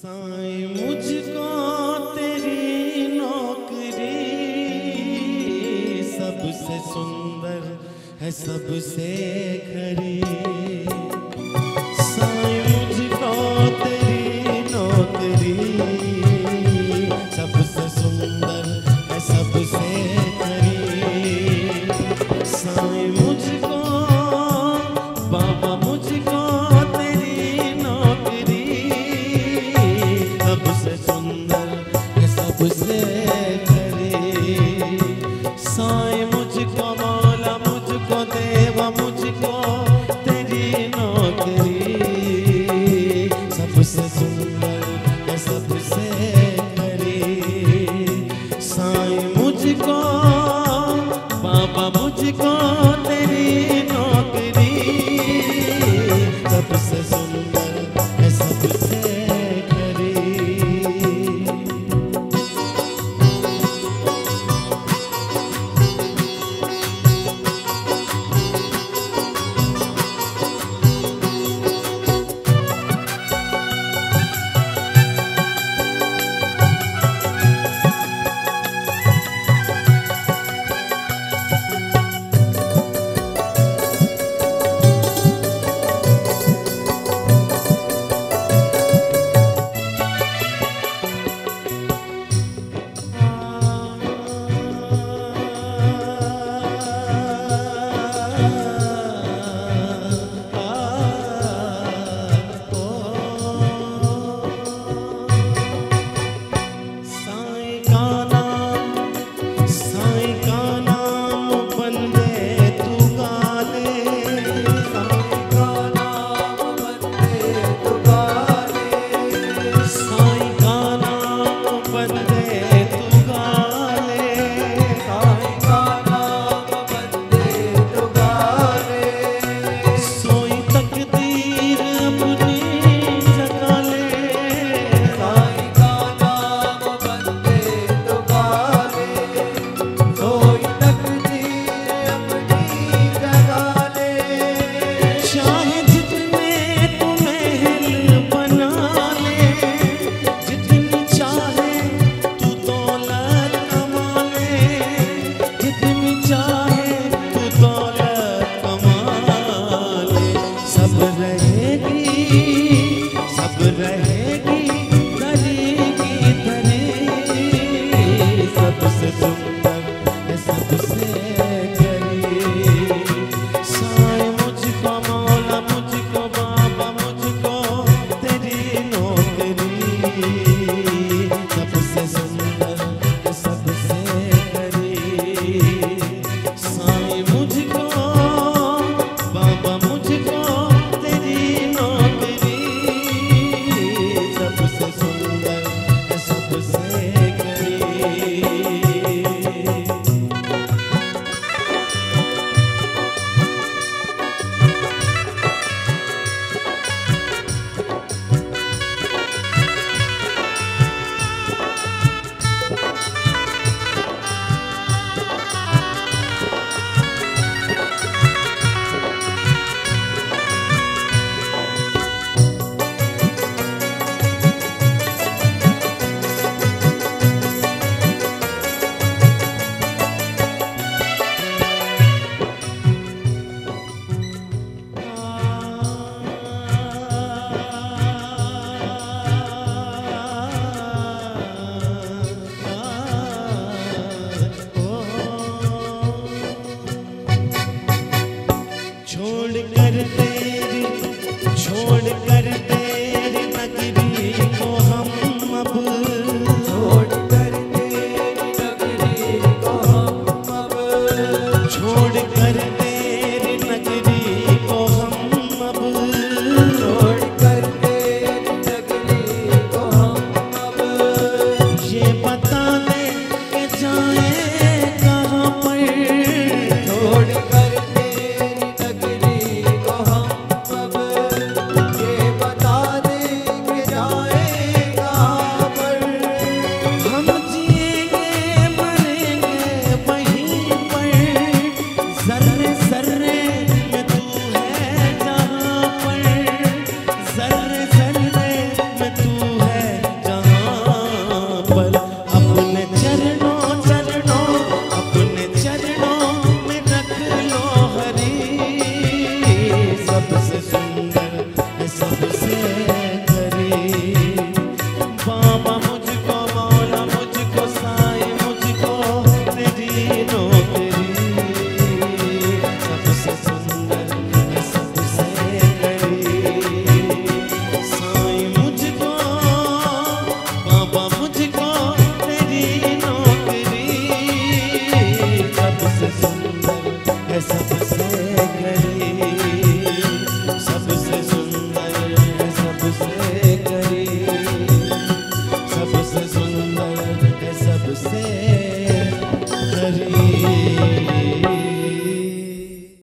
साईं मुझको तेरी नौकरी सबसे सुंदर है सबसे खरी। Tuesday. Obrigado, seja